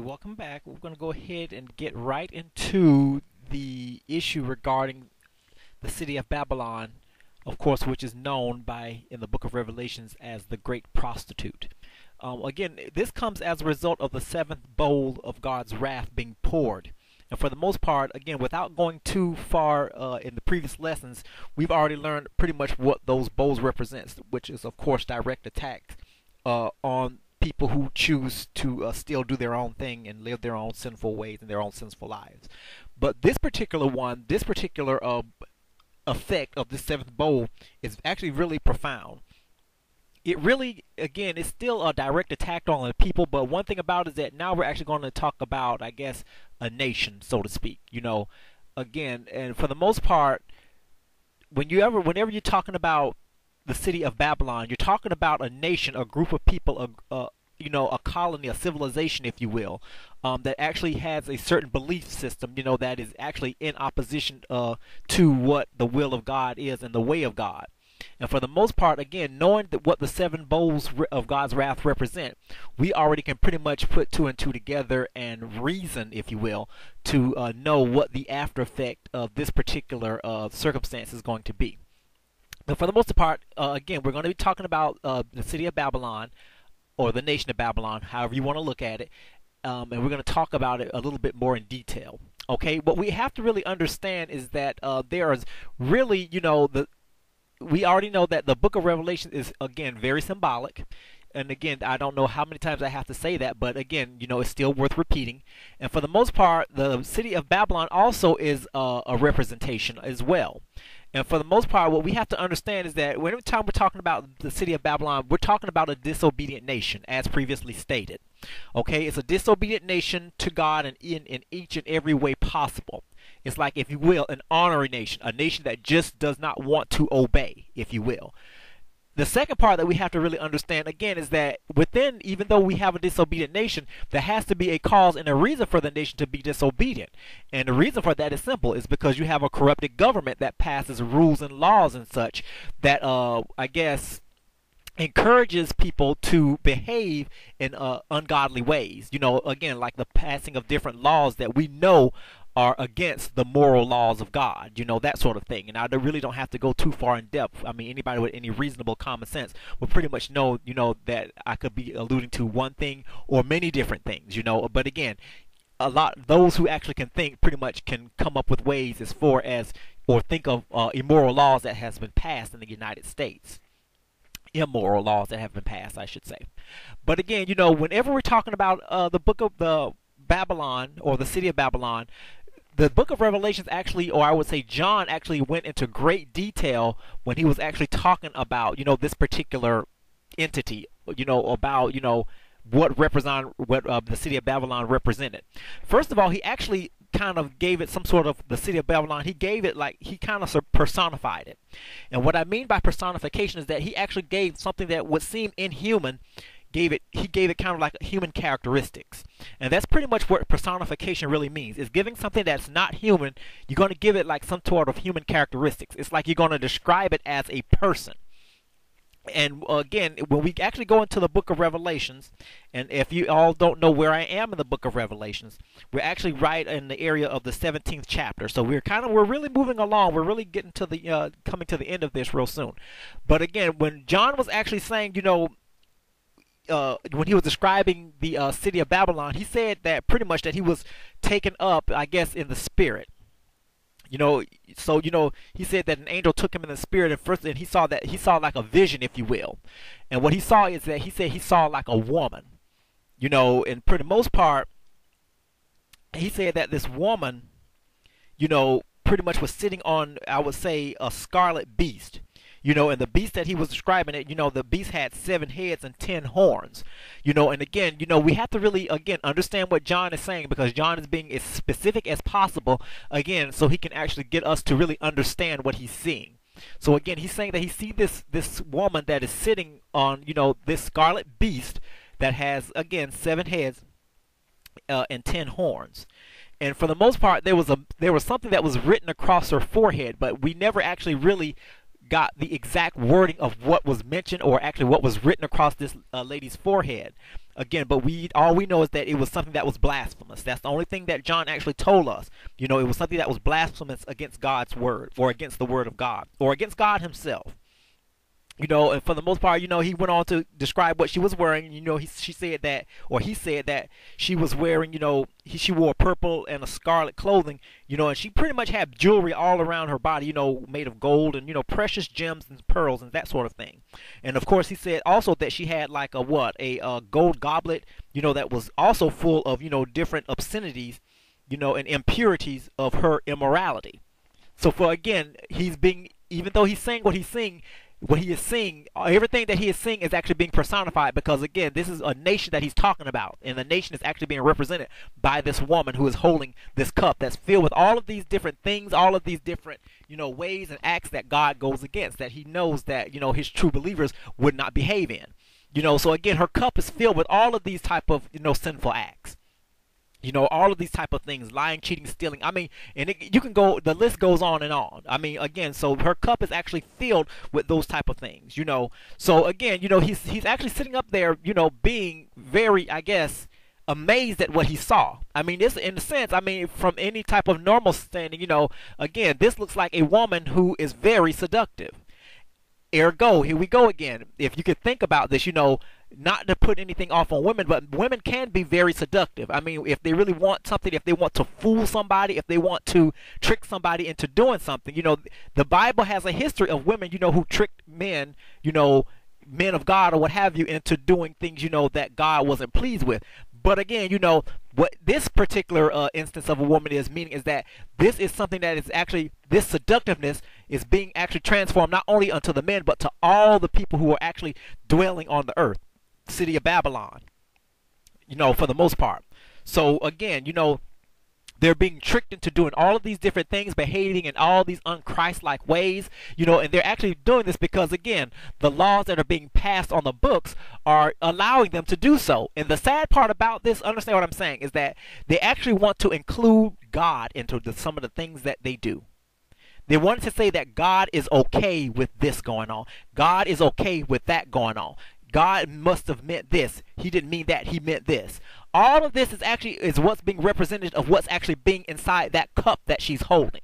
Welcome back. We're going to go ahead and get right into the issue regarding the city of Babylon, of course, which is known by in the book of Revelations as the great prostitute. Um, again, this comes as a result of the seventh bowl of God's wrath being poured. And for the most part, again, without going too far uh, in the previous lessons, we've already learned pretty much what those bowls represents, which is, of course, direct attack uh, on people who choose to uh, still do their own thing and live their own sinful ways and their own sinful lives. But this particular one, this particular uh, effect of the seventh bowl is actually really profound. It really, again, it's still a direct attack on the people, but one thing about it is that now we're actually going to talk about, I guess, a nation, so to speak. You know, again, and for the most part, when you ever, whenever you're talking about the city of Babylon. You're talking about a nation, a group of people, a, a you know, a colony, a civilization, if you will, um, that actually has a certain belief system, you know, that is actually in opposition uh, to what the will of God is and the way of God. And for the most part, again, knowing that what the seven bowls of God's wrath represent, we already can pretty much put two and two together and reason, if you will, to uh, know what the after effect of this particular uh, circumstance is going to be. But for the most part, uh, again, we're going to be talking about uh, the city of Babylon, or the nation of Babylon, however you want to look at it, um, and we're going to talk about it a little bit more in detail. Okay, what we have to really understand is that uh, there is really, you know, the we already know that the book of Revelation is again very symbolic. And again, I don't know how many times I have to say that, but again, you know, it's still worth repeating. And for the most part, the city of Babylon also is uh, a representation as well. And for the most part, what we have to understand is that every time we're talking about the city of Babylon, we're talking about a disobedient nation, as previously stated. Okay, it's a disobedient nation to God in, in, in each and every way possible. It's like, if you will, an honoring nation, a nation that just does not want to obey, if you will. The second part that we have to really understand again is that within, even though we have a disobedient nation, there has to be a cause and a reason for the nation to be disobedient. And the reason for that is simple: is because you have a corrupted government that passes rules and laws and such that, uh, I guess, encourages people to behave in uh, ungodly ways. You know, again, like the passing of different laws that we know are against the moral laws of God, you know, that sort of thing. And I really don't have to go too far in depth. I mean, anybody with any reasonable common sense will pretty much know, you know, that I could be alluding to one thing or many different things, you know. But again, a lot those who actually can think pretty much can come up with ways as far as or think of uh, immoral laws that has been passed in the United States immoral laws that have been passed, I should say. But again, you know, whenever we're talking about uh, the book of the Babylon or the city of Babylon, the book of Revelations actually, or I would say John actually went into great detail when he was actually talking about, you know, this particular entity, you know, about, you know, what represent what uh, the city of Babylon represented. First of all, he actually kind of gave it some sort of the city of Babylon. He gave it like he kind of personified it. And what I mean by personification is that he actually gave something that would seem inhuman gave it he gave it kind of like human characteristics. And that's pretty much what personification really means. Is giving something that's not human you're going to give it like some sort of human characteristics. It's like you're going to describe it as a person. And again when we actually go into the book of revelations and if you all don't know where i am in the book of revelations we're actually right in the area of the 17th chapter. So we're kind of we're really moving along. We're really getting to the uh, coming to the end of this real soon. But again when john was actually saying you know uh, when he was describing the uh, city of Babylon, he said that pretty much that he was taken up, I guess, in the spirit. You know, so you know, he said that an angel took him in the spirit, and first, and he saw that he saw like a vision, if you will, and what he saw is that he said he saw like a woman. You know, and for the most part, he said that this woman, you know, pretty much was sitting on, I would say, a scarlet beast you know, and the beast that he was describing it, you know, the beast had seven heads and ten horns. You know, and again, you know, we have to really again understand what John is saying because John is being as specific as possible again so he can actually get us to really understand what he's seeing. So again, he's saying that he see this this woman that is sitting on, you know, this scarlet beast that has again seven heads uh, and ten horns and for the most part there was a there was something that was written across her forehead but we never actually really got the exact wording of what was mentioned or actually what was written across this uh, lady's forehead. again, but we all we know is that it was something that was blasphemous. That's the only thing that John actually told us. You know, it was something that was blasphemous against God's word, or against the word of God, or against God Himself you know, and for the most part, you know, he went on to describe what she was wearing. You know, he, she said that, or he said that she was wearing, you know, he, she wore purple and a scarlet clothing, you know, and she pretty much had jewelry all around her body, you know, made of gold and, you know, precious gems and pearls and that sort of thing. And of course, he said also that she had like a what, a, a gold goblet, you know, that was also full of, you know, different obscenities, you know, and impurities of her immorality. So for again, he's being, even though he's saying what he's saying, what he is seeing, everything that he is seeing is actually being personified because, again, this is a nation that he's talking about, and the nation is actually being represented by this woman who is holding this cup that's filled with all of these different things, all of these different, you know, ways and acts that God goes against, that he knows that, you know, his true believers would not behave in. You know, so again, her cup is filled with all of these type of, you know, sinful acts you know all of these type of things lying cheating stealing. I mean and it, you can go the list goes on and on. I mean again so her cup is actually filled with those type of things you know. So again you know he's he's actually sitting up there you know being very i guess amazed at what he saw. I mean this in a sense i mean from any type of normal standing you know again this looks like a woman who is very seductive. Ergo here we go again. If you could think about this you know not to put anything off on women, but women can be very seductive. I mean, if they really want something, if they want to fool somebody, if they want to trick somebody into doing something, you know, the Bible has a history of women, you know, who tricked men, you know, men of God or what have you, into doing things, you know, that God wasn't pleased with. But again, you know, what this particular uh, instance of a woman is meaning is that this is something that is actually, this seductiveness is being actually transformed not only unto the men, but to all the people who are actually dwelling on the earth city of Babylon, you know, for the most part. So again, you know, they're being tricked into doing all of these different things, behaving in all these unchrist-like ways, you know, and they're actually doing this because, again, the laws that are being passed on the books are allowing them to do so. And the sad part about this, understand what I'm saying, is that they actually want to include God into the, some of the things that they do. They wanted to say that God is okay with this going on. God is okay with that going on. God must have meant this. He didn't mean that. He meant this. All of this is actually is what's being represented of what's actually being inside that cup that she's holding.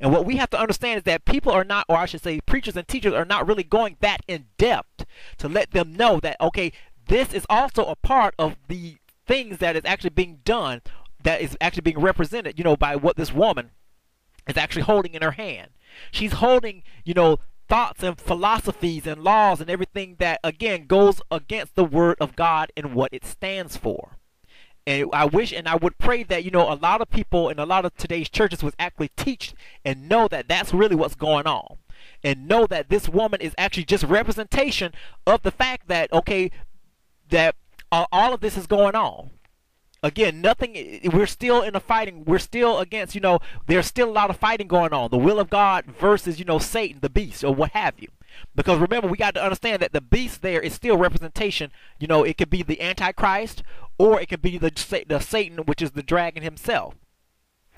And what we have to understand is that people are not, or I should say, preachers and teachers are not really going that in depth to let them know that, okay, this is also a part of the things that is actually being done, that is actually being represented, you know, by what this woman is actually holding in her hand. She's holding, you know, thoughts and philosophies and laws and everything that again goes against the word of God and what it stands for. And I wish and I would pray that you know a lot of people in a lot of today's churches would actually teach and know that that's really what's going on. And know that this woman is actually just representation of the fact that okay that all of this is going on again, nothing. We're still in a fighting. We're still against. You know, there's still a lot of fighting going on. The will of God versus you know Satan, the beast, or what have you. Because remember, we got to understand that the beast there is still representation. You know, it could be the Antichrist, or it could be the the Satan, which is the dragon himself.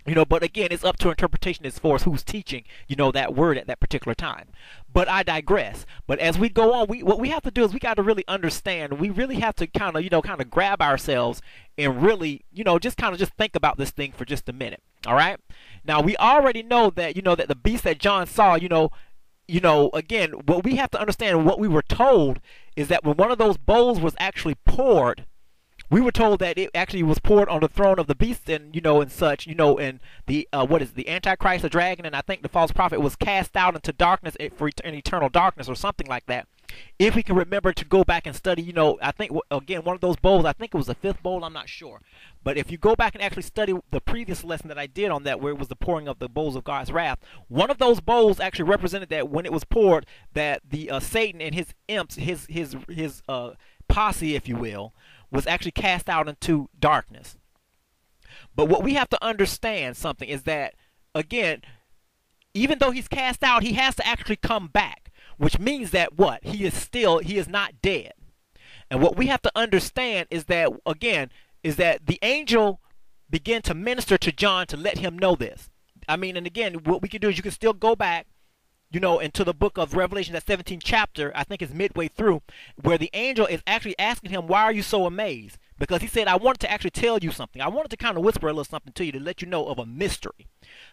You know, but again, it's up to interpretation as far as who's teaching, you know, that word at that particular time. But I digress. But as we go on, we what we have to do is we got to really understand. We really have to kind of, you know, kind of grab ourselves and really, you know, just kind of just think about this thing for just a minute. All right? Now, we already know that, you know, that the beast that John saw, you know, you know, again, what we have to understand, what we were told is that when one of those bowls was actually poured, we were told that it actually was poured on the throne of the beast and you know and such you know and the uh, what is it, the antichrist the dragon and i think the false prophet was cast out into darkness eh, for an eternal darkness or something like that. If we can remember to go back and study you know i think again one of those bowls i think it was the fifth bowl i'm not sure. But if you go back and actually study the previous lesson that i did on that where it was the pouring of the bowls of god's wrath one of those bowls actually represented that when it was poured that the uh, satan and his imps his his his uh, posse if you will was actually cast out into darkness. But what we have to understand something is that, again, even though he's cast out, he has to actually come back, which means that what? He is still, he is not dead. And what we have to understand is that, again, is that the angel began to minister to John to let him know this. I mean, and again, what we can do is you can still go back you know, into the book of Revelation, that 17th chapter, I think is midway through, where the angel is actually asking him, Why are you so amazed? Because he said, I wanted to actually tell you something. I wanted to kind of whisper a little something to you to let you know of a mystery.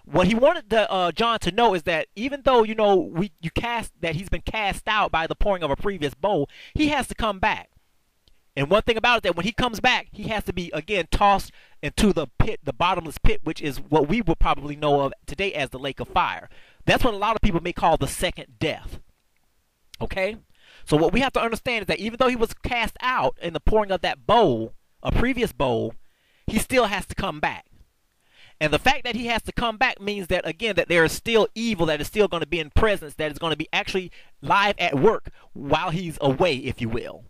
What he wanted the, uh, John to know is that even though, you know, we you cast that he's been cast out by the pouring of a previous bowl, he has to come back. And one thing about it that when he comes back, he has to be again tossed into the pit, the bottomless pit, which is what we would probably know of today as the lake of fire. That's what a lot of people may call the second death. Okay? So what we have to understand is that even though he was cast out in the pouring of that bowl, a previous bowl, he still has to come back. And the fact that he has to come back means that again that there is still evil that is still going to be in presence that is going to be actually live at work while he's away, if you will.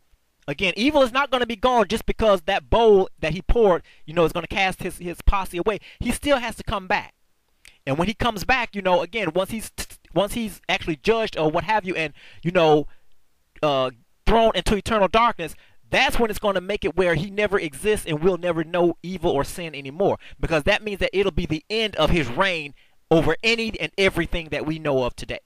Again, evil is not going to be gone just because that bowl that he poured, you know, is going to cast his, his posse away. He still has to come back. And when he comes back, you know, again, once he's once he's actually judged or what have you, and you know, uh, thrown into eternal darkness, that's when it's going to make it where he never exists and we'll never know evil or sin anymore. Because that means that it'll be the end of his reign over any and everything that we know of today.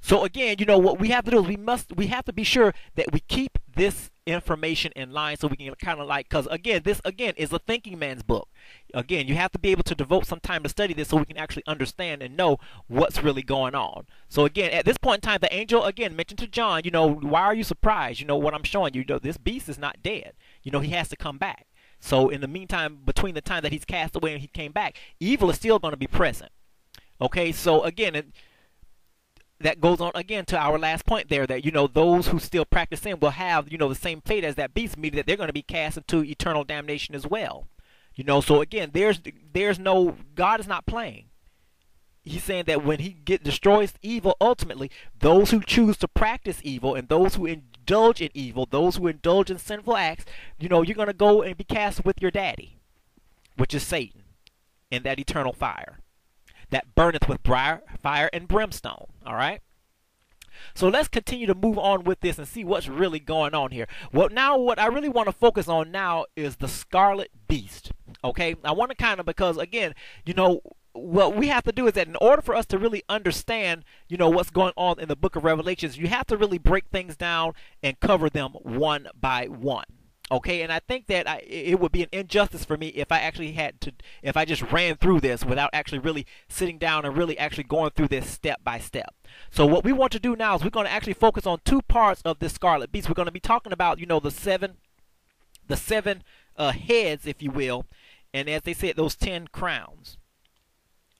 So again, you know what we have to do is we must we have to be sure that we keep this information in line so we can kind of like because again this again is a thinking man's book. Again, you have to be able to devote some time to study this so we can actually understand and know what's really going on. So again, at this point in time, the angel again mentioned to John, you know, why are you surprised? You know what I'm showing you. You know, this beast is not dead. You know, he has to come back. So in the meantime, between the time that he's cast away and he came back, evil is still going to be present. Okay, so again, that goes on again to our last point there that you know those who still practice sin will have you know the same fate as that beast meaning that they're going to be cast into eternal damnation as well. You know so again there's there's no god is not playing. He's saying that when he get destroys evil ultimately those who choose to practice evil and those who indulge in evil those who indulge in sinful acts you know you're going to go and be cast with your daddy which is satan in that eternal fire that burneth with fire and brimstone. All right. So let's continue to move on with this and see what's really going on here. Well, now what I really want to focus on now is the Scarlet Beast. Okay, I want to kind of because again, you know, what we have to do is that in order for us to really understand, you know, what's going on in the book of Revelations, you have to really break things down and cover them one by one. Okay, and I think that I, it would be an injustice for me if I actually had to, if I just ran through this without actually really sitting down and really actually going through this step by step. So what we want to do now is we're going to actually focus on two parts of this Scarlet Beast. We're going to be talking about, you know, the seven, the seven uh, heads, if you will, and as they said, those ten crowns.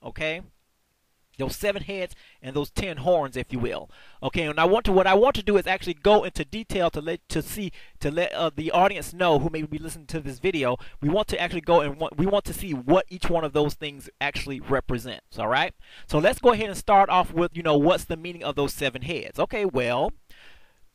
Okay those seven heads and those ten horns, if you will. Okay, and I want to what I want to do is actually go into detail to let to see to let uh, the audience know who may be listening to this video. We want to actually go and want, we want to see what each one of those things actually represents. All right, so let's go ahead and start off with you know what's the meaning of those seven heads. Okay, well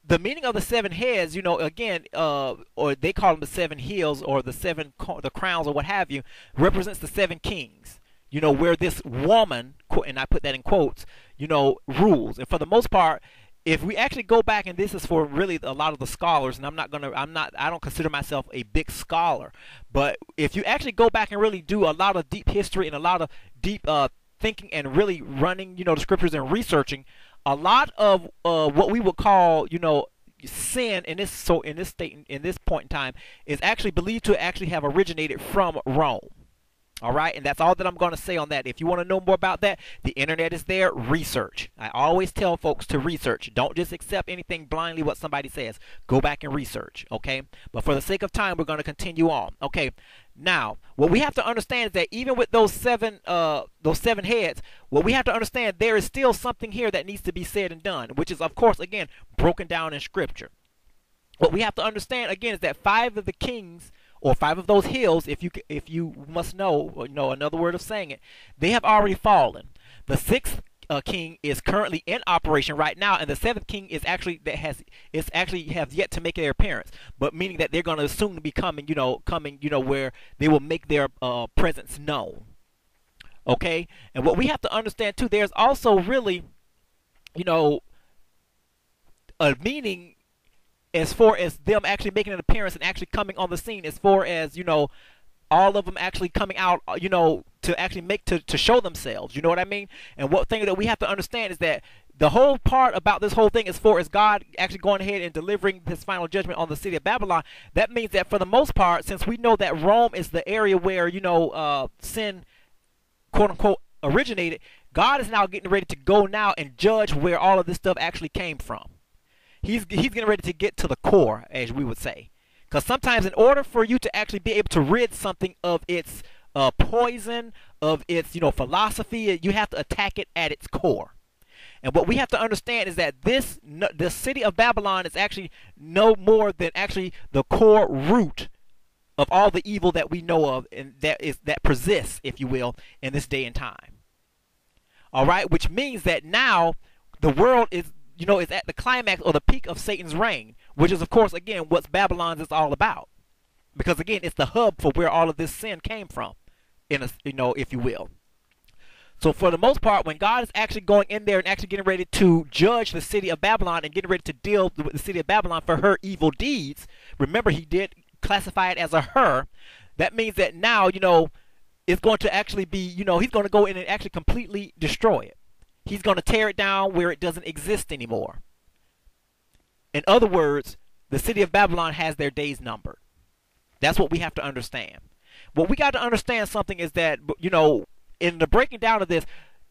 the meaning of the seven heads, you know, again, uh, or they call them the seven hills or the seven the crowns or what have you, represents the seven kings you know, where this woman, and I put that in quotes, you know, rules. And for the most part, if we actually go back, and this is for really a lot of the scholars, and I'm not gonna, I'm not, I don't consider myself a big scholar, but if you actually go back and really do a lot of deep history and a lot of deep uh, thinking and really running, you know, the scriptures and researching, a lot of uh, what we would call, you know, sin in this so in this state in this point in time is actually believed to actually have originated from Rome. All right, and that's all that I'm going to say on that. If you want to know more about that, the internet is there. Research. I always tell folks to research. Don't just accept anything blindly what somebody says. Go back and research, okay? But for the sake of time, we're going to continue on. Okay. Now, what we have to understand is that even with those seven uh those seven heads, what we have to understand there is still something here that needs to be said and done, which is of course again broken down in scripture. What we have to understand again is that five of the kings or five of those hills, if you if you must know, you know another word of saying it, they have already fallen. The sixth uh, king is currently in operation right now, and the seventh king is actually that has is actually have yet to make their appearance. But meaning that they're going to soon be coming, you know, coming, you know, where they will make their uh, presence known. Okay, and what we have to understand too, there's also really, you know, a meaning as far as them actually making an appearance and actually coming on the scene, as far as you know, all of them actually coming out, uh, you know, to actually make to, to show themselves. You know what I mean? And what thing that we have to understand is that the whole part about this whole thing is for is God actually going ahead and delivering his final judgment on the city of Babylon. That means that for the most part, since we know that Rome is the area where you know uh, sin, quote unquote, originated, God is now getting ready to go now and judge where all of this stuff actually came from. He's he's getting ready to get to the core, as we would say, because sometimes in order for you to actually be able to rid something of its uh, poison, of its you know philosophy, you have to attack it at its core. And what we have to understand is that this the city of Babylon is actually no more than actually the core root of all the evil that we know of and that is that persists, if you will, in this day and time. All right, which means that now the world is you know is at the climax or the peak of Satan's reign, which is of course again what Babylon is all about. Because again, it's the hub for where all of this sin came from, in a you know, if you will. So for the most part, when God is actually going in there and actually getting ready to judge the city of Babylon and getting ready to deal with the city of Babylon for her evil deeds, remember he did classify it as a her. That means that now, you know, it's going to actually be, you know, he's going to go in and actually completely destroy it. He's going to tear it down where it doesn't exist anymore. In other words, the city of Babylon has their days numbered. That's what we have to understand. What we got to understand something is that, you know, in the breaking down of this,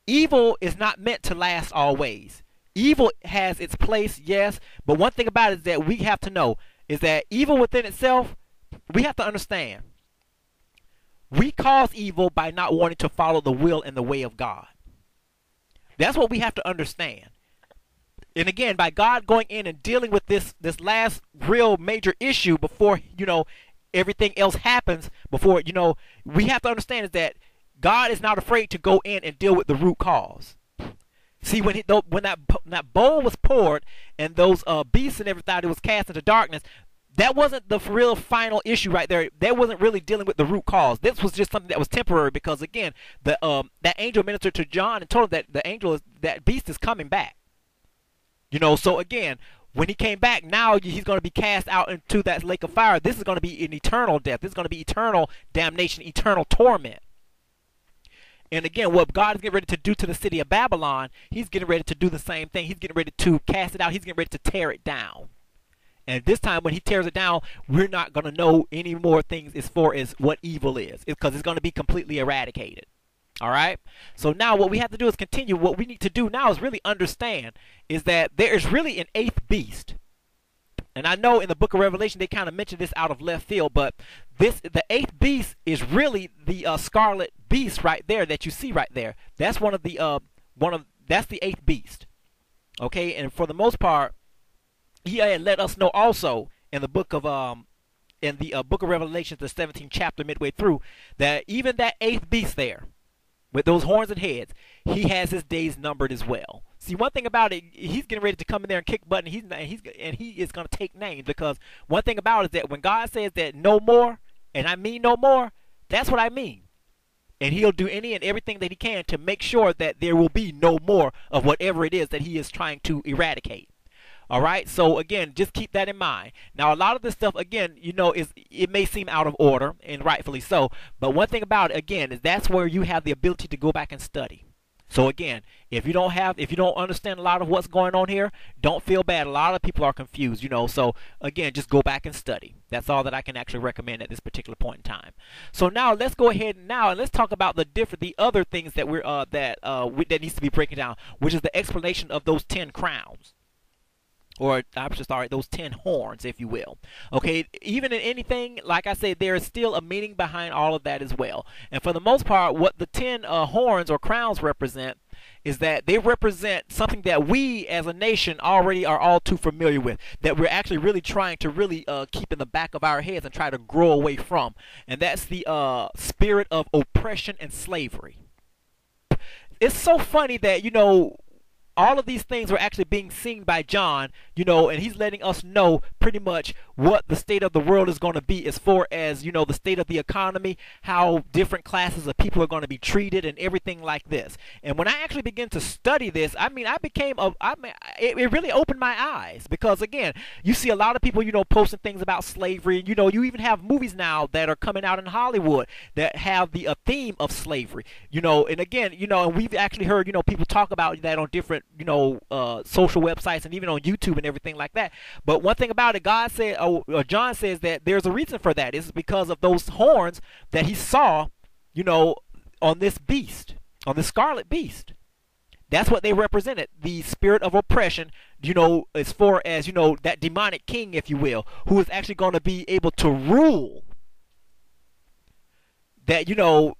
evil is not meant to last always. Evil has its place, yes, but one thing about it is that we have to know is that evil within itself, we have to understand. We cause evil by not wanting to follow the will and the way of God. That's what we have to understand. And again, by God going in and dealing with this this last real major issue before, you know, everything else happens, before, you know, we have to understand is that God is not afraid to go in and deal with the root cause. See, when he, when that that bowl was poured and those uh, beasts and everything it was cast into darkness, that wasn't the real final issue right there. That wasn't really dealing with the root cause. This was just something that was temporary because again, the um, that angel ministered to John and told him that the angel is that beast is coming back. You know, so again, when he came back, now he's going to be cast out into that lake of fire. This is going to be an eternal death. This is going to be eternal damnation, eternal torment. And again, what God is getting ready to do to the city of Babylon, He's getting ready to do the same thing. He's getting ready to cast it out. He's getting ready to tear it down. And this time, when He tears it down, we're not going to know any more things as far as what evil is, because it's going to be completely eradicated. All right. So now, what we have to do is continue. What we need to do now is really understand is that there is really an eighth beast. And I know in the book of Revelation they kind of mentioned this out of left field, but this the eighth beast is really the uh, scarlet beast right there that you see right there. That's one of the uh, one of that's the eighth beast. Okay, and for the most part, he had let us know also in the book of um in the uh, book of Revelation, the 17th chapter, midway through, that even that eighth beast there, with those horns and heads, he has his days numbered as well. See, one thing about it, he's getting ready to come in there and kick butt, and he's and he's and he is going to take names because one thing about it is that when God says that no more, and I mean no more, that's what I mean. And he'll do any and everything that he can to make sure that there will be no more of whatever it is that he is trying to eradicate. All right. So again, just keep that in mind. Now, a lot of this stuff, again, you know, is it may seem out of order, and rightfully so. But one thing about it, again, is that's where you have the ability to go back and study. So again, if you don't have, if you don't understand a lot of what's going on here, don't feel bad. A lot of people are confused, you know. So again, just go back and study. That's all that I can actually recommend at this particular point in time. So now let's go ahead now and let's talk about the different, the other things that we're uh, that uh, we, that needs to be breaking down, which is the explanation of those ten crowns or I'm just sorry, those ten horns, if you will. Okay, even in anything, like I said, there is still a meaning behind all of that as well. And for the most part, what the ten uh, horns or crowns represent is that they represent something that we as a nation already are all too familiar with, that we're actually really trying to really uh, keep in the back of our heads and try to grow away from. And that's the uh, spirit of oppression and slavery. It's so funny that, you know, all of these things are actually being seen by John, you know, and he's letting us know pretty much what the state of the world is going to be as far as, you know, the state of the economy, how different classes of people are going to be treated and everything like this. And when I actually began to study this, I mean, I became a I mean, it, it really opened my eyes because again, you see a lot of people, you know, posting things about slavery, and you know, you even have movies now that are coming out in Hollywood that have the uh, theme of slavery, you know, and again, you know, and we've actually heard, you know, people talk about that on different you know uh, social websites and even on YouTube and everything like that. But one thing about it, God said, or, or John says that there's a reason for that. It's because of those horns that he saw, you know, on this beast, on the scarlet beast. That's what they represented. The spirit of oppression, you know, as far as, you know, that demonic king, if you will, who is actually going to be able to rule. That, you know,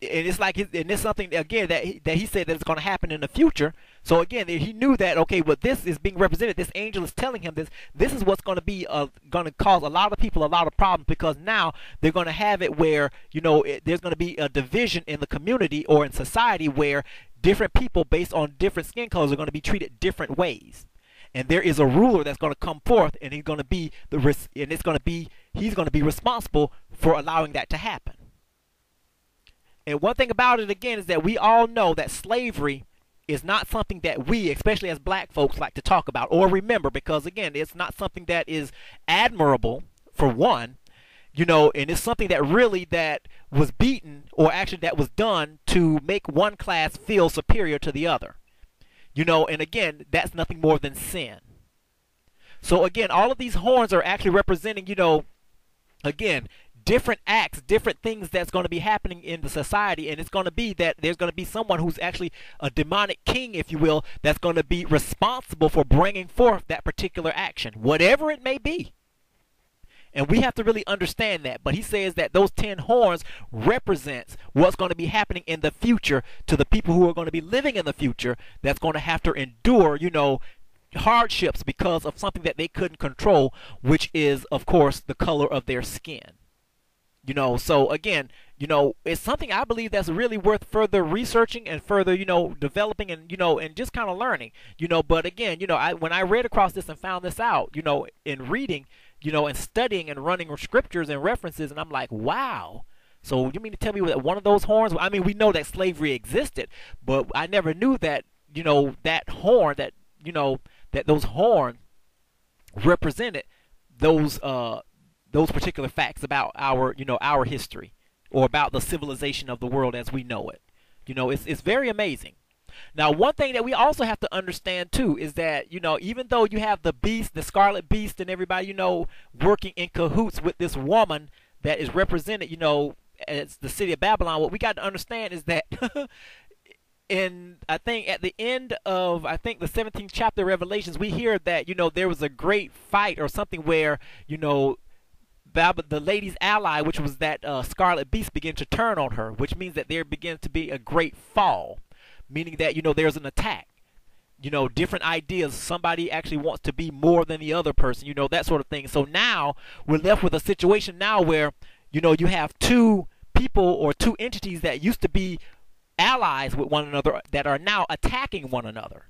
and it's like and it's something again that that he said that it's going to happen in the future. So again, he knew that okay, what this is being represented. This angel is telling him this. This is what's going to be uh, going to cause a lot of people a lot of problems because now they're going to have it where you know it, there's going to be a division in the community or in society where different people based on different skin colors are going to be treated different ways. And there is a ruler that's going to come forth, and he's going to be the and it's going to be he's going to be responsible for allowing that to happen. And one thing about it again is that we all know that slavery is not something that we, especially as black folks, like to talk about or remember because again, it's not something that is admirable for one, you know, and it's something that really that was beaten or actually that was done to make one class feel superior to the other. You know, and again, that's nothing more than sin. So again, all of these horns are actually representing, you know, again, different acts, different things that's going to be happening in the society, and it's going to be that there's going to be someone who's actually a demonic king, if you will, that's going to be responsible for bringing forth that particular action, whatever it may be. And we have to really understand that. But he says that those 10 horns represents what's going to be happening in the future to the people who are going to be living in the future that's going to have to endure, you know, hardships because of something that they couldn't control, which is, of course, the color of their skin. You know, so again, you know, it's something I believe that's really worth further researching and further, you know, developing and you know, and just kind of learning. You know, but again, you know, I when I read across this and found this out, you know, in reading, you know, and studying and running scriptures and references, and I'm like, wow. So you mean to tell me that one of those horns? I mean, we know that slavery existed, but I never knew that, you know, that horn, that you know, that those horns represented those uh those particular facts about our, you know, our history or about the civilization of the world as we know it. You know, it's it's very amazing. Now, one thing that we also have to understand too is that, you know, even though you have the beast, the scarlet beast and everybody, you know, working in cahoots with this woman that is represented, you know, as the city of Babylon, what we got to understand is that in I think at the end of I think the 17th chapter of Revelations, we hear that you know there was a great fight or something where you know Bab- the lady's ally, which was that uh, scarlet beast, began to turn on her, which means that there begins to be a great fall, meaning that you know there's an attack. You know, different ideas. Somebody actually wants to be more than the other person. You know that sort of thing. So now we're left with a situation now where you know you have two people or two entities that used to be allies with one another that are now attacking one another.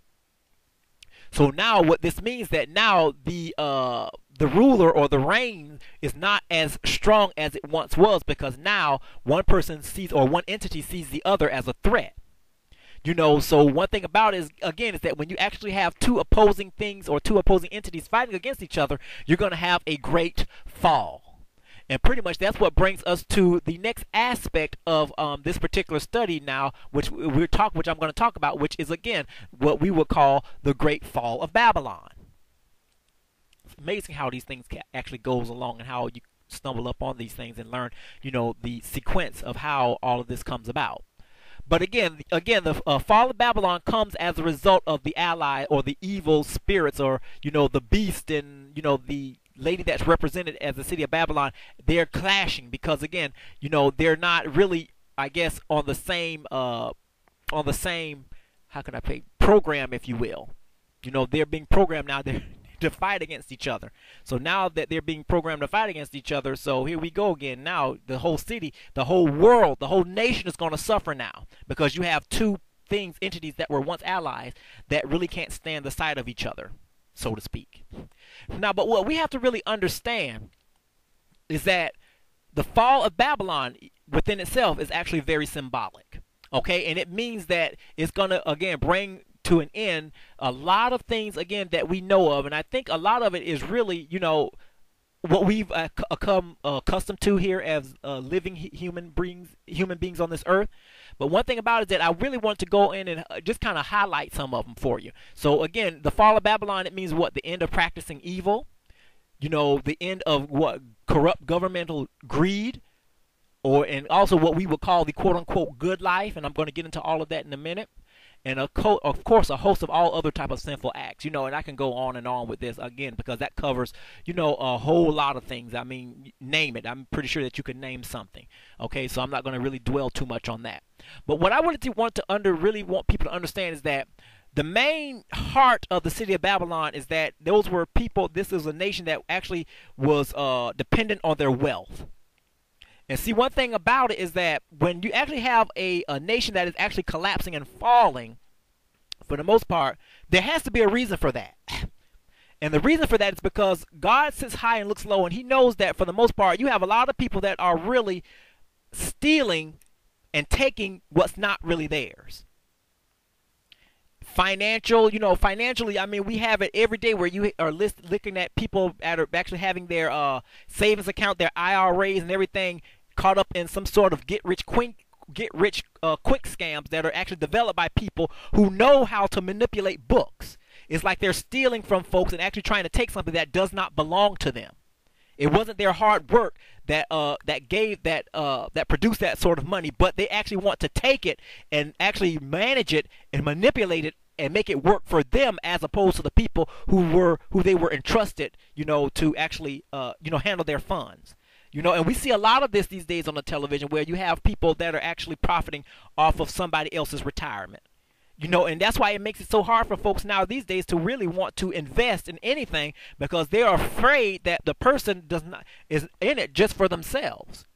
So now what this means that now the uh, the ruler or the reign is not as strong as it once was because now one person sees or one entity sees the other as a threat. You know, so one thing about is again is that when you actually have two opposing things or two opposing entities fighting against each other, you're going to have a great fall. And pretty much that's what brings us to the next aspect of um, this particular study now, which we're talk, which I'm going to talk about, which is again what we would call the Great Fall of Babylon amazing how these things actually goes along and how you stumble up on these things and learn, you know, the sequence of how all of this comes about. But again, again, the uh, fall of Babylon comes as a result of the ally or the evil spirits, or you know, the beast and you know the lady that's represented as the city of Babylon. They're clashing because again, you know, they're not really, I guess, on the same, uh, on the same, how can I say, program, if you will. You know, they're being programmed now. They're to fight against each other. So now that they're being programmed to fight against each other, so here we go again. Now the whole city, the whole world, the whole nation is going to suffer now because you have two things, entities that were once allies that really can't stand the sight of each other, so to speak. Now, but what we have to really understand is that the fall of Babylon within itself is actually very symbolic. Okay, and it means that it's going to again bring to an end a lot of things again that we know of, and I think a lot of it is really you know what we've come uh, accustomed to here as uh, living human beings, human beings on this earth. But one thing about it is that I really want to go in and uh, just kind of highlight some of them for you. So again, the fall of Babylon it means what the end of practicing evil, you know, the end of what corrupt governmental greed, or and also what we would call the quote unquote good life. And I'm going to get into all of that in a minute and co- of course a host of all other type of sinful acts you know and i can go on and on with this again because that covers you know a whole lot of things i mean name it i'm pretty sure that you can name something okay so i'm not going to really dwell too much on that but what i wanted to want to under really want people to understand is that the main heart of the city of Babylon is that those were people. This is a nation that actually was uh, dependent on their wealth. And see, one thing about it is that when you actually have a, a nation that is actually collapsing and falling, for the most part, there has to be a reason for that. And the reason for that is because God sits high and looks low, and He knows that for the most part, you have a lot of people that are really stealing and taking what's not really theirs. Financial, you know, financially, I mean, we have it every day where you are list, looking at people that are actually having their uh, savings account, their IRAs, and everything caught up in some sort of get rich quick get rich uh, quick scams that are actually developed by people who know how to manipulate books. It's like they're stealing from folks and actually trying to take something that does not belong to them. It wasn't their hard work that uh, that gave that uh, that produced that sort of money, but they actually want to take it and actually manage it and manipulate it and make it work for them as opposed to the people who were who they were entrusted, you know, to actually uh, you know handle their funds. You know, and we see a lot of this these days on the television where you have people that are actually profiting off of somebody else's retirement. You know, and that's why it makes it so hard for folks now these days to really want to invest in anything because they're afraid that the person does not is in it just for themselves.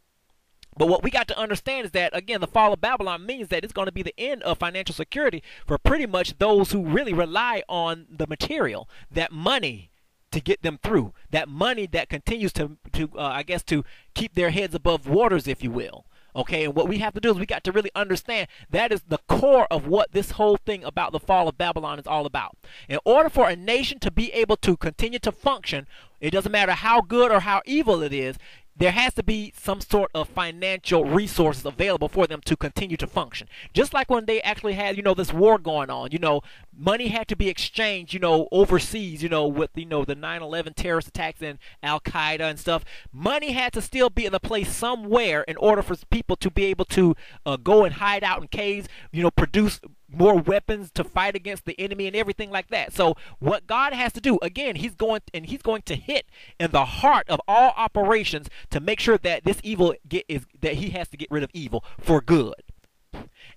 But what we got to understand is that again, the fall of Babylon means that it's going to be the end of financial security for pretty much those who really rely on the material, that money, to get them through. That money that continues to, to uh, I guess, to keep their heads above waters, if you will. Okay, and what we have to do is we got to really understand that is the core of what this whole thing about the fall of Babylon is all about. In order for a nation to be able to continue to function, it doesn't matter how good or how evil it is, there has to be some sort of financial resources available for them to continue to function. Just like when they actually had, you know, this war going on, you know, money had to be exchanged, you know, overseas, you know, with, you know, the 9-11 terrorist attacks and Al-Qaeda and stuff. Money had to still be in a place somewhere in order for people to be able to uh, go and hide out in caves, you know, produce more weapons to fight against the enemy and everything like that. So what God has to do, again, he's going and he's going to hit in the heart of all operations to make sure that this evil get is that he has to get rid of evil for good.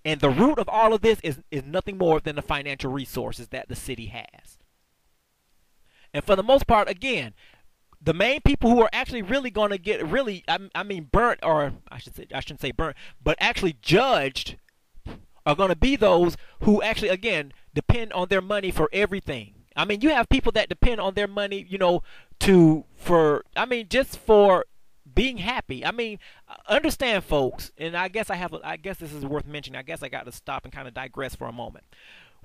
And the root of all of this is, is nothing more than the financial resources that the city has. And for the most part, again, the main people who are actually really going to get really, I, I mean, burnt, or I should say, I shouldn't say burnt, but actually judged are going to be those who actually, again, depend on their money for everything. I mean, you have people that depend on their money, you know, to, for, I mean, just for being happy. I mean, understand, folks, and I guess I have, I guess this is worth mentioning. I guess I got to stop and kind of digress for a moment.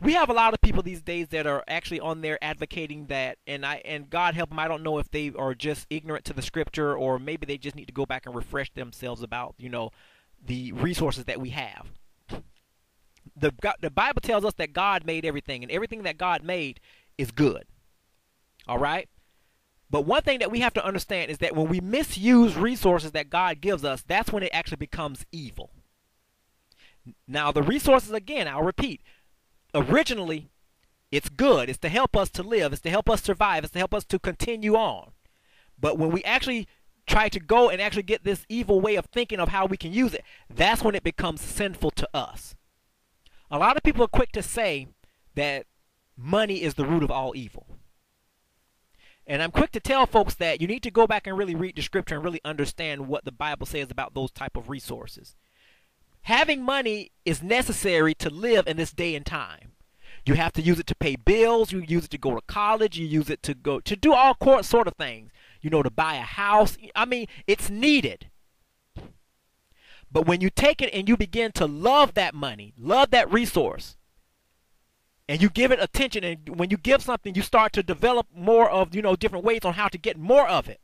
We have a lot of people these days that are actually on there advocating that, and I and God help them. I don't know if they are just ignorant to the scripture, or maybe they just need to go back and refresh themselves about, you know, the resources that we have the the Bible tells us that God made everything, and everything that God made is good. All right. But one thing that we have to understand is that when we misuse resources that God gives us, that's when it actually becomes evil. Now, the resources, again, I'll repeat, originally, it's good. It's to help us to live. It's to help us survive. It's to help us to continue on. But when we actually try to go and actually get this evil way of thinking of how we can use it, that's when it becomes sinful to us. A lot of people are quick to say that money is the root of all evil. And I'm quick to tell folks that you need to go back and really read the scripture and really understand what the Bible says about those type of resources. Having money is necessary to live in this day and time. You have to use it to pay bills. You use it to go to college. You use it to go to do all sort of things. You know, to buy a house. I mean, it's needed. But when you take it and you begin to love that money, love that resource, and you give it attention, and when you give something, you start to develop more of you know different ways on how to get more of it.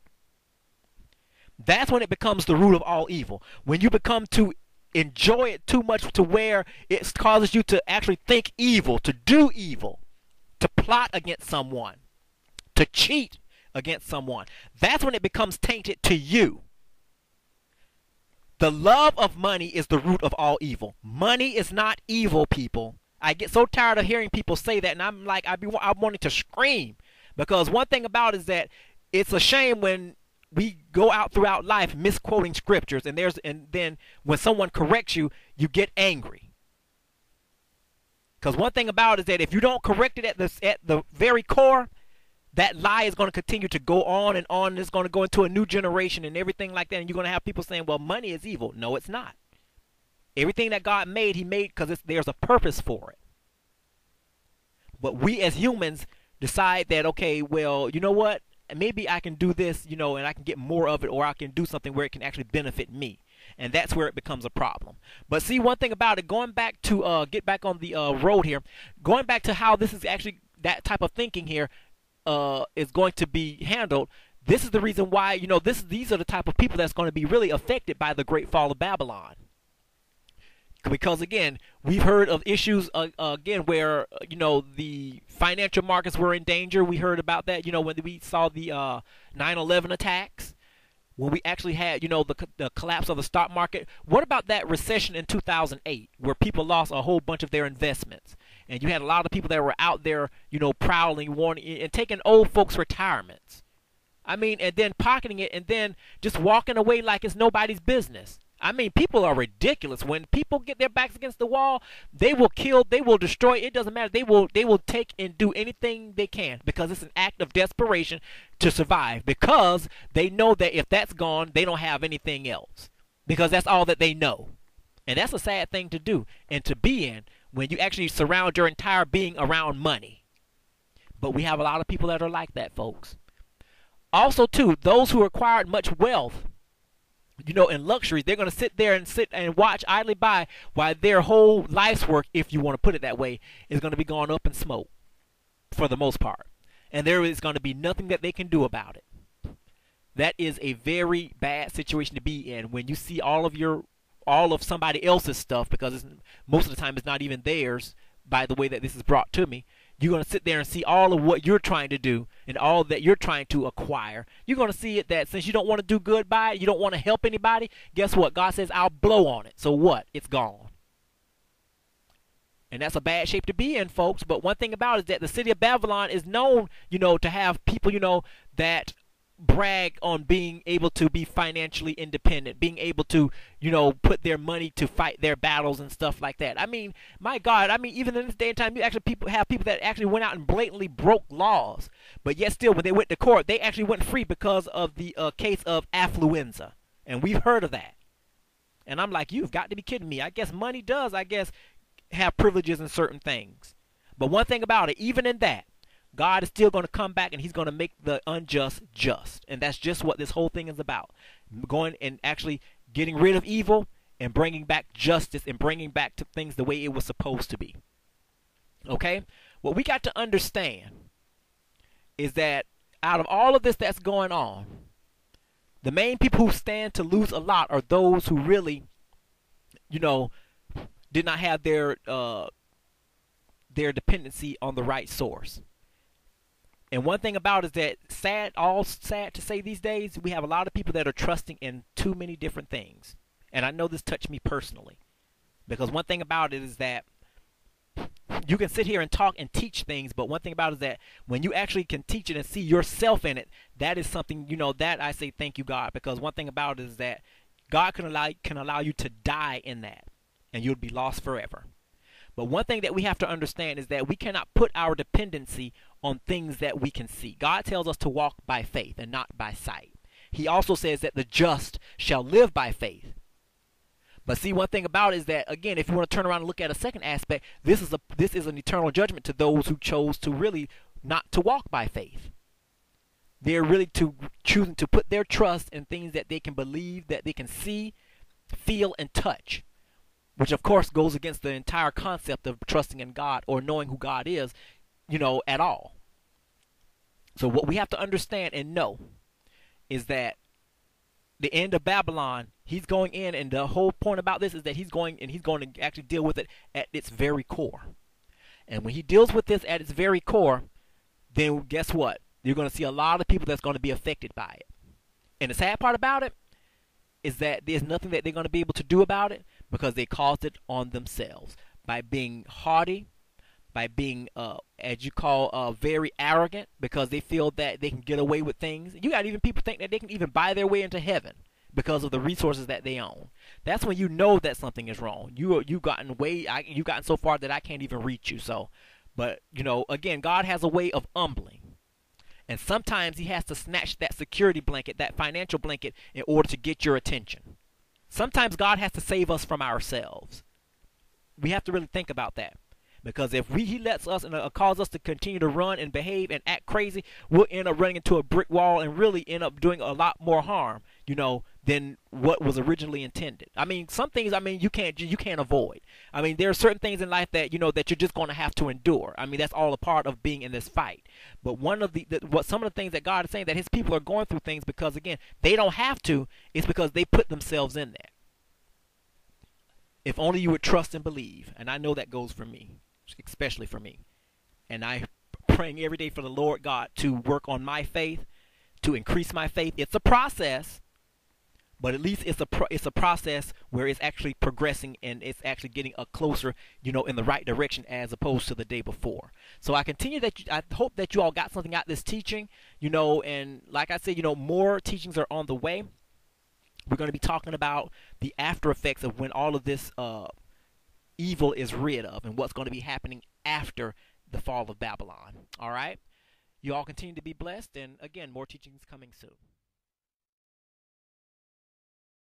That's when it becomes the root of all evil. When you become to enjoy it too much to where it causes you to actually think evil, to do evil, to plot against someone, to cheat against someone. That's when it becomes tainted to you. The love of money is the root of all evil. Money is not evil, people. I get so tired of hearing people say that, and I'm like, I be, I'm wanting to scream because one thing about is that it's a shame when we go out throughout life misquoting scriptures and there's and then when someone corrects you you get angry because one thing about is that if you don't correct it at the at the very core that lie is going to continue to go on and on and it's going to go into a new generation and everything like that and you're going to have people saying well money is evil no it's not everything that god made he made because there's a purpose for it but we as humans decide that okay well you know what maybe I can do this, you know, and I can get more of it, or I can do something where it can actually benefit me. And that's where it becomes a problem. But see, one thing about it, going back to uh, get back on the uh, road here, going back to how this is actually that type of thinking here uh, is going to be handled. This is the reason why you know this. These are the type of people that's going to be really affected by the Great Fall of Babylon because again we've heard of issues uh, again where uh, you know the financial markets were in danger we heard about that you know when we saw the 9-11 uh, attacks when we actually had you know the, the collapse of the stock market what about that recession in 2008 where people lost a whole bunch of their investments and you had a lot of people that were out there you know prowling warning and taking old folks retirements i mean and then pocketing it and then just walking away like it's nobody's business I mean, people are ridiculous. When people get their backs against the wall, they will kill, they will destroy. It doesn't matter. They will they will take and do anything they can because it's an act of desperation to survive because they know that if that's gone, they don't have anything else. Because that's all that they know. And that's a sad thing to do and to be in when you actually surround your entire being around money. But we have a lot of people that are like that, folks. Also, too, those who acquired much wealth you know, in luxury, they're going to sit there and sit and watch idly by while their whole life's work, if you want to put it that way, is going to be gone up in smoke for the most part. And there is going to be nothing that they can do about it. That is a very bad situation to be in when you see all of your all of somebody else's stuff because most of the time it's not even theirs by the way that this is brought to me you're going to sit there and see all of what you're trying to do and all that you're trying to acquire. You're going to see it that since you don't want to do good by it, you don't want to help anybody, guess what? God says, I'll blow on it. So what? It's gone. And that's a bad shape to be in, folks. But one thing about it is that the city of Babylon is known, you know, to have people, you know, that brag on being able to be financially independent, being able to, you know, put their money to fight their battles and stuff like that. I mean, my God, I mean, even in this day and time, you actually people have people that actually went out and blatantly broke laws, but yet still, when they went to court, they actually went free because of the uh, case of affluenza, and we've heard of that. And I'm like, you've got to be kidding me. I guess money does, I guess, have privileges in certain things. But one thing about it, even in that, God is still going to come back and he's going to make the unjust just. And that's just what this whole thing is about. Going and actually getting rid of evil and bringing back justice and bringing back to things the way it was supposed to be. Okay? What we got to understand is that out of all of this that's going on, the main people who stand to lose a lot are those who really, you know, did not have their uh, their dependency on the right source. And one thing about it is that sad, all sad to say these days, we have a lot of people that are trusting in too many different things. And I know this touched me personally. Because one thing about it is that you can sit here and talk and teach things, but one thing about it is that when you actually can teach it and see yourself in it, that is something, you know, that I say thank you, God. Because one thing about it is that God can allow can allow you to die in that and you'll be lost forever. But one thing that we have to understand is that we cannot put our dependency on things that we can see. God tells us to walk by faith and not by sight. He also says that the just shall live by faith. But see, one thing about it is that again, if you want to turn around and look at a second aspect, this is a this is an eternal judgment to those who chose to really not to walk by faith. They're really to choosing to put their trust in things that they can believe, that they can see, feel, and touch. Which of course goes against the entire concept of trusting in God or knowing who God is, you know, at all. So what we have to understand and know is that the end of Babylon, he's going in, and the whole point about this is that he's going and he's going to actually deal with it at its very core. And when he deals with this at its very core, then guess what? You're going to see a lot of people that's going to be affected by it. And the sad part about it is that there's nothing that they're going to be able to do about it because they caused it on themselves by being haughty, by being, uh, as you call, uh, very arrogant because they feel that they can get away with things. You got even people think that they can even buy their way into heaven because of the resources that they own. That's when you know that something is wrong. You you gotten way I, you gotten so far that I can't even reach you. So, but you know, again, God has a way of humbling. And sometimes he has to snatch that security blanket, that financial blanket, in order to get your attention. Sometimes God has to save us from ourselves. We have to really think about that. Because if we, he lets us and uh, cause us to continue to run and behave and act crazy, we'll end up running into a brick wall and really end up doing a lot more harm, you know, than what was originally intended. I mean, some things I mean you can't you can't avoid. I mean, there are certain things in life that you know that you're just going to have to endure. I mean, that's all a part of being in this fight. But one of the, the what some of the things that God is saying that His people are going through things because again they don't have to. It's because they put themselves in there. If only you would trust and believe, and I know that goes for me especially for me. And I praying every day for the Lord God to work on my faith, to increase my faith. It's a process, but at least it's a pro- it's a process where it's actually progressing and it's actually getting a closer, you know, in the right direction as opposed to the day before. So I continue that you, I hope that you all got something out of this teaching, you know, and like I said, you know, more teachings are on the way. We're going to be talking about the after effects of when all of this uh, evil is rid of and what's going to be happening after the fall of Babylon. All right? You all continue to be blessed, and again, more teachings coming soon.